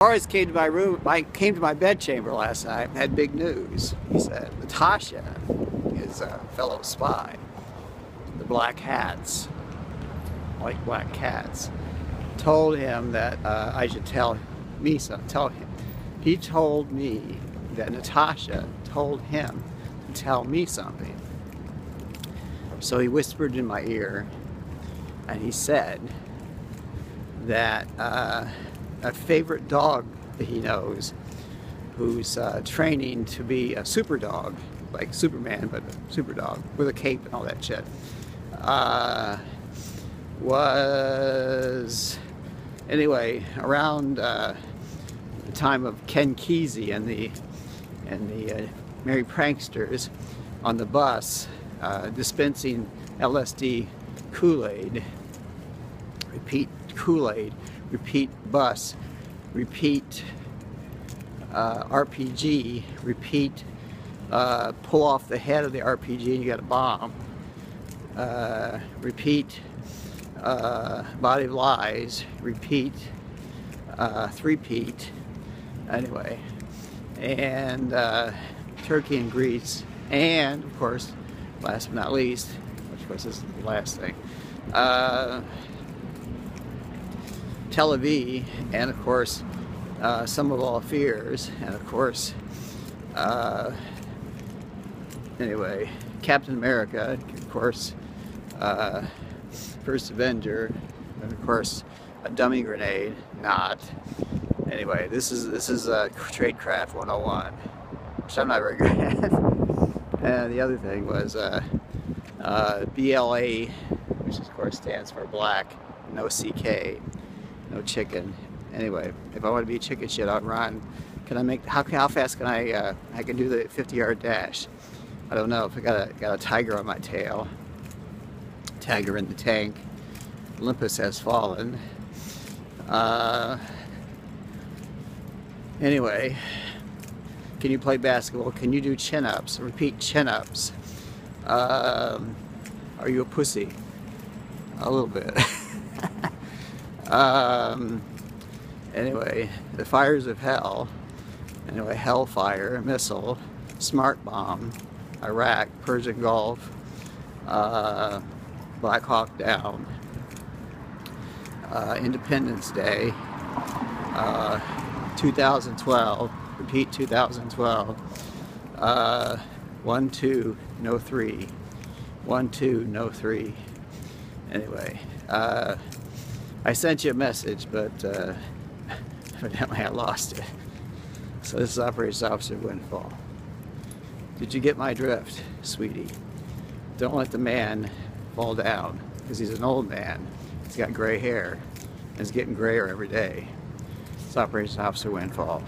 Boris came to my room, my, came to my bedchamber last night and had big news. He said, Natasha, his uh, fellow spy, the black hats, like black cats, told him that uh, I should tell me tell him. He told me that Natasha told him to tell me something. So he whispered in my ear and he said that uh, a favorite dog that he knows who's uh, training to be a super dog, like Superman, but a super dog with a cape and all that shit, uh, was anyway around uh, the time of Ken Kesey and the and the uh, Merry Pranksters on the bus uh, dispensing LSD Kool-Aid. Repeat Kool-Aid. Repeat bus. Repeat uh, RPG. Repeat uh, pull off the head of the RPG and you got a bomb. Uh, repeat uh, body of lies. Repeat uh, three-peat. Anyway, and uh, Turkey and Greece, and of course, last but not least, which of course is the last thing, Tel Aviv, and of course, uh, Sum of All Fears, and of course, uh, anyway, Captain America, of course, uh, First Avenger, and of course, a dummy grenade, not. Anyway, this is this is uh, Tradecraft 101, which I'm not very good at. and the other thing was uh, uh, BLA, which of course stands for black, no CK, no chicken. Anyway, if I want to be chicken shit, I'll run. Can I make? How how fast can I? Uh, I can do the 50-yard dash. I don't know if I got a got a tiger on my tail. Tiger in the tank. Olympus has fallen. Uh, anyway, can you play basketball? Can you do chin-ups? Repeat chin-ups. Um, are you a pussy? A little bit. um, anyway, the fires of hell. Anyway, Hellfire, missile, smart bomb, Iraq, Persian Gulf, uh, Black Hawk Down, uh, Independence Day, uh, 2012, repeat 2012, uh, 1 2, no 3, 1 2, no 3. Anyway, uh, I sent you a message, but uh, evidently I lost it. So this is Operations Officer Windfall. Did you get my drift, sweetie? Don't let the man fall down, because he's an old man. He's got gray hair, and it's getting grayer every day. It's Operations Officer Windfall.